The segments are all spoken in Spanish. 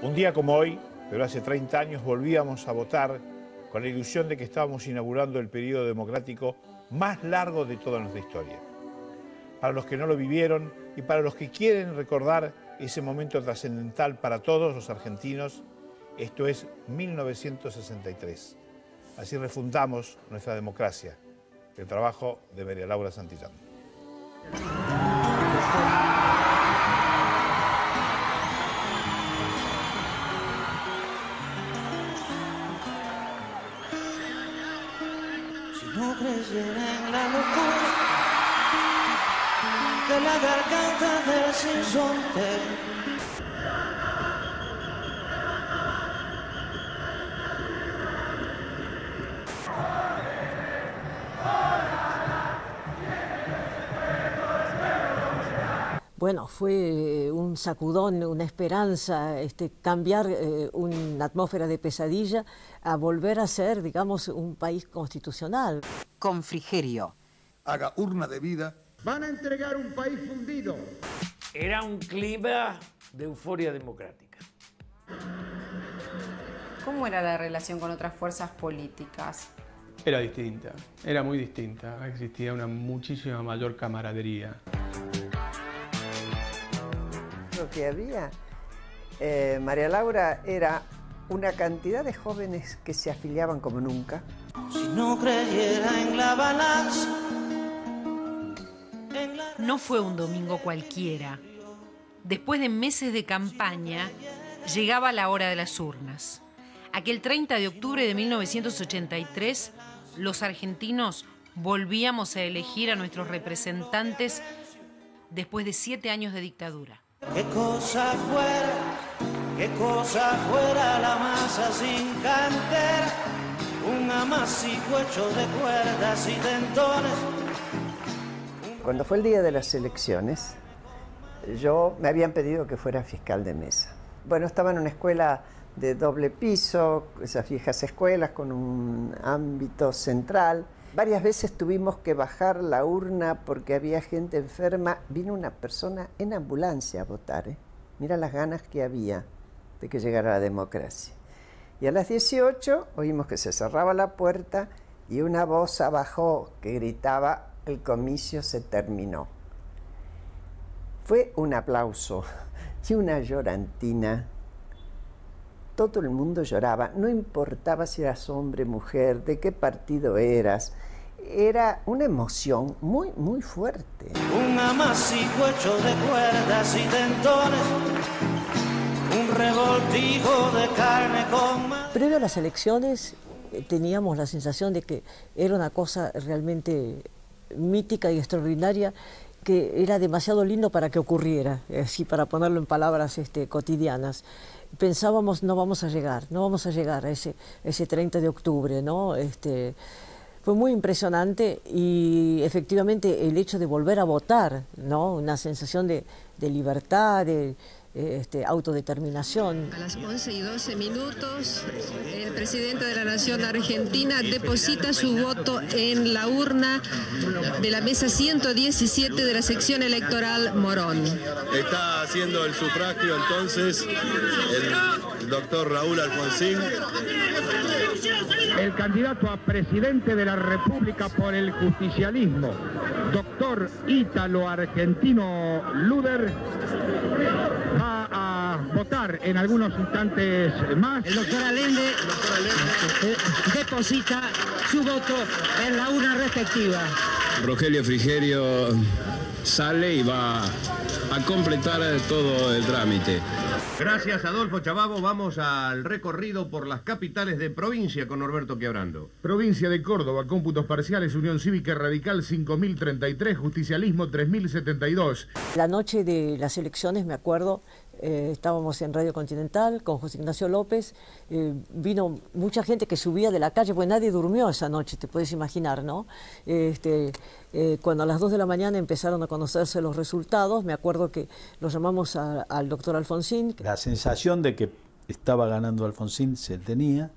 Un día como hoy, pero hace 30 años, volvíamos a votar con la ilusión de que estábamos inaugurando el periodo democrático más largo de toda nuestra historia. Para los que no lo vivieron y para los que quieren recordar ese momento trascendental para todos los argentinos, esto es 1963. Así refundamos nuestra democracia. El trabajo de María Laura Santillán. En la locura de la garganta del sinsonte. Bueno, fue un sacudón, una esperanza, este, cambiar eh, una atmósfera de pesadilla a volver a ser, digamos, un país constitucional. Con Frigerio. Haga urna de vida. Van a entregar un país fundido. Era un clima de euforia democrática. ¿Cómo era la relación con otras fuerzas políticas? Era distinta, era muy distinta. Existía una muchísima mayor camaradería que había, eh, María Laura era una cantidad de jóvenes que se afiliaban como nunca. No creyera en la balanza. No fue un domingo cualquiera. Después de meses de campaña, llegaba la hora de las urnas. Aquel 30 de octubre de 1983, los argentinos volvíamos a elegir a nuestros representantes después de siete años de dictadura. Qué cosa fuera, qué cosa fuera la masa sin cantera, un amasijo hecho de cuerdas y tentones. Cuando fue el día de las elecciones, yo me habían pedido que fuera fiscal de mesa. Bueno, estaba en una escuela de doble piso, esas viejas escuelas con un ámbito central Varias veces tuvimos que bajar la urna porque había gente enferma. Vino una persona en ambulancia a votar. ¿eh? Mira las ganas que había de que llegara la democracia. Y a las 18 oímos que se cerraba la puerta y una voz abajo que gritaba, el comicio se terminó. Fue un aplauso y una llorantina. Todo el mundo lloraba, no importaba si eras hombre, mujer, de qué partido eras, era una emoción muy, muy fuerte. Un amasijo hecho de cuerdas y tentones, un revoltijo de carne con... Previo a las elecciones eh, teníamos la sensación de que era una cosa realmente mítica y extraordinaria que era demasiado lindo para que ocurriera, así para ponerlo en palabras este, cotidianas. Pensábamos no vamos a llegar, no vamos a llegar a ese, ese 30 de octubre, ¿no? Este, fue muy impresionante y efectivamente el hecho de volver a votar, ¿no? una sensación de, libertad, de este, autodeterminación. A las 11 y 12 minutos, el presidente de la Nación Argentina deposita su voto en la urna de la mesa 117 de la sección electoral Morón. Está haciendo el sufragio entonces el doctor Raúl Alfonsín el candidato a presidente de la República por el justicialismo, doctor Ítalo Argentino Luder, va a votar en algunos instantes más. El doctor Allende, eh, deposita su voto en la urna respectiva. Rogelio Frigerio sale y va a completar todo el trámite. Gracias, Adolfo Chababo. Vamos al recorrido por las capitales de provincia con Norberto Quebrando. Provincia de Córdoba, cómputos parciales, Unión Cívica Radical 5033, Justicialismo 3072. La noche de las elecciones, me acuerdo, eh, estábamos en Radio Continental con José Ignacio López, eh, vino mucha gente que subía de la calle, pues nadie durmió esa noche, te puedes imaginar, ¿no? Este, eh, cuando a las 2 de la mañana empezaron a conocerse los resultados, me acuerdo que lo llamamos al doctor Alfonsín. La sensación de que estaba ganando Alfonsín se tenía,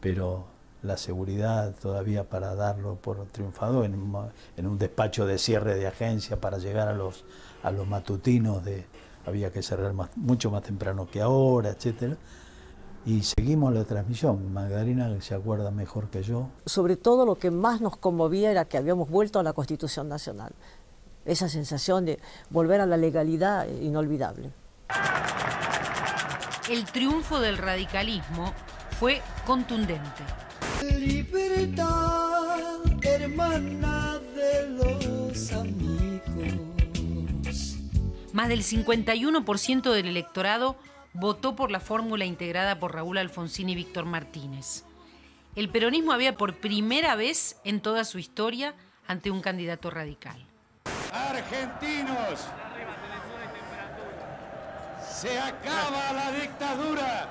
pero la seguridad todavía para darlo por triunfado en, en un despacho de cierre de agencia para llegar a los, a los matutinos de había que cerrar más, mucho más temprano que ahora, etcétera. Y seguimos la transmisión. Magdalena se acuerda mejor que yo. Sobre todo lo que más nos conmovía era que habíamos vuelto a la Constitución Nacional. Esa sensación de volver a la legalidad inolvidable. El triunfo del radicalismo fue contundente. Libertad, hermana de los amigos. Más del 51% del electorado votó por la fórmula integrada por Raúl Alfonsín y Víctor Martínez. El peronismo había por primera vez en toda su historia ante un candidato radical. Argentinos, se acaba la dictadura.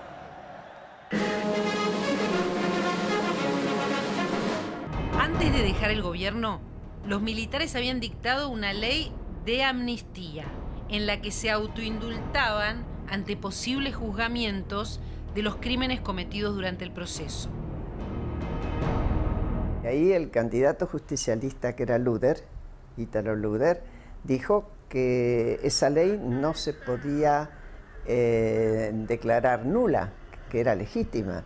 Antes de dejar el gobierno, los militares habían dictado una ley de amnistía en la que se autoindultaban ante posibles juzgamientos de los crímenes cometidos durante el proceso. Y ahí el candidato justicialista que era Luder, Ítalo Luder, dijo que esa ley no se podía eh, declarar nula, que era legítima,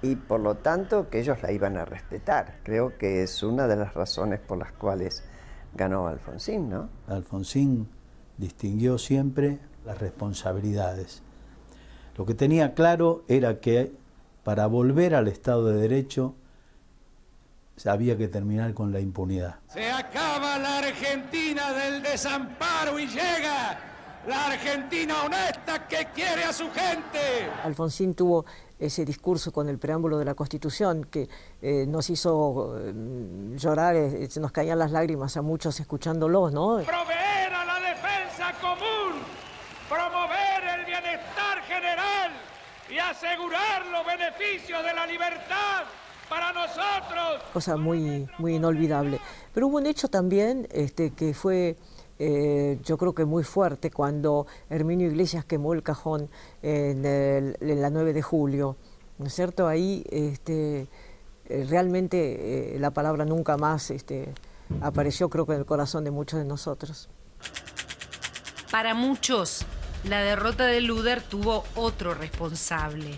y por lo tanto que ellos la iban a respetar. Creo que es una de las razones por las cuales ganó Alfonsín, ¿no? Alfonsín distinguió siempre las responsabilidades. Lo que tenía claro era que para volver al Estado de Derecho había que terminar con la impunidad. Se acaba la Argentina del desamparo y llega la Argentina honesta que quiere a su gente. Alfonsín tuvo ese discurso con el preámbulo de la Constitución que eh, nos hizo eh, llorar, eh, se nos caían las lágrimas a muchos escuchándolos, ¿no? Y asegurar los beneficios de la libertad para nosotros. Cosa muy, muy inolvidable. Pero hubo un hecho también este, que fue eh, yo creo que muy fuerte cuando Herminio Iglesias quemó el cajón en, en la 9 de julio, ¿no es cierto? Ahí este, eh, realmente eh, la palabra nunca más este, apareció creo que en el corazón de muchos de nosotros. Para muchos, la derrota de Luder tuvo otro responsable.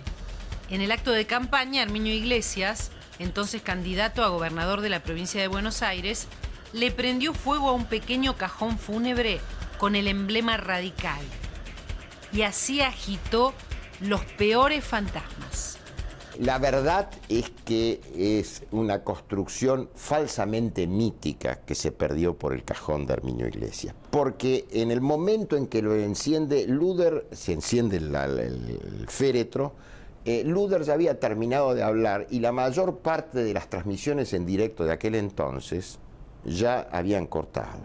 En el acto de campaña, Herminio Iglesias, entonces candidato a gobernador de la provincia de Buenos Aires, le prendió fuego a un pequeño cajón fúnebre con el emblema radical y así agitó los peores fantasmas. La verdad es que es una construcción falsamente mítica que se perdió por el cajón de Herminio Iglesias. Porque en el momento en que lo enciende Luder, se enciende el, el féretro, eh, Luder ya había terminado de hablar y la mayor parte de las transmisiones en directo de aquel entonces ya habían cortado.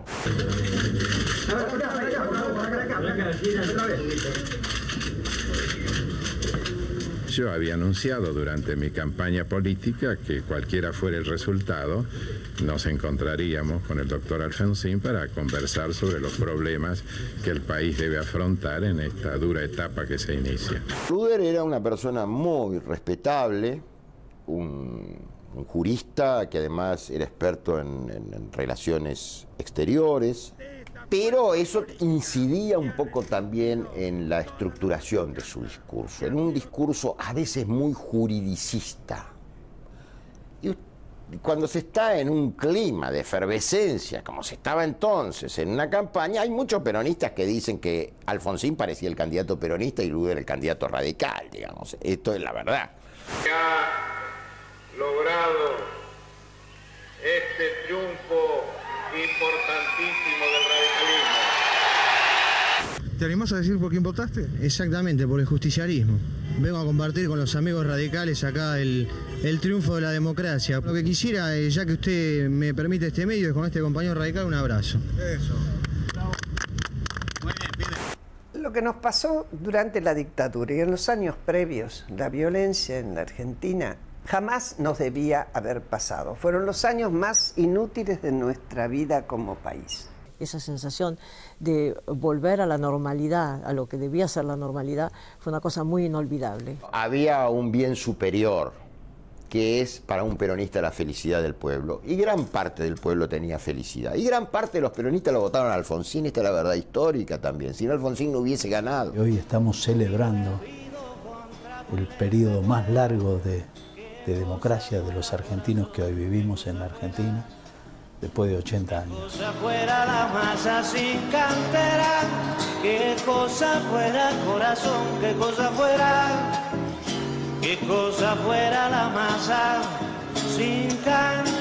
Yo había anunciado durante mi campaña política que cualquiera fuera el resultado, nos encontraríamos con el doctor Alfonsín para conversar sobre los problemas que el país debe afrontar en esta dura etapa que se inicia. Luder era una persona muy respetable, un, jurista que además era experto en relaciones exteriores, pero eso incidía un poco también en la estructuración de su discurso, en un discurso a veces muy juridicista. Y cuando se está en un clima de efervescencia, como se estaba entonces en una campaña, hay muchos peronistas que dicen que Alfonsín parecía el candidato peronista y Luder el candidato radical, digamos. Esto es la verdad. Ha logrado este triunfo importantísimo. ¿Te animás a decir por quién votaste? Exactamente, por el justicialismo. Vengo a compartir con los amigos radicales acá el, el triunfo de la democracia. Lo que quisiera, eh, ya que usted me permite este medio, es con este compañero radical un abrazo. Eso. Lo que nos pasó durante la dictadura y en los años previos, la violencia en la Argentina jamás nos debía haber pasado. Fueron los años más inútiles de nuestra vida como país. Esa sensación de volver a la normalidad, a lo que debía ser la normalidad, fue una cosa muy inolvidable. Había un bien superior, que es para un peronista la felicidad del pueblo. Y gran parte del pueblo tenía felicidad. Y gran parte de los peronistas lo votaron a Alfonsín, esta es la verdad histórica también. Si no, Alfonsín no hubiese ganado. Hoy estamos celebrando el periodo más largo de, de democracia de los argentinos que hoy vivimos en la Argentina, después de 80 años. cosa fuera la masa sin cantera, qué cosa fuera corazón, qué cosa fuera, qué cosa fuera la masa sin cantera.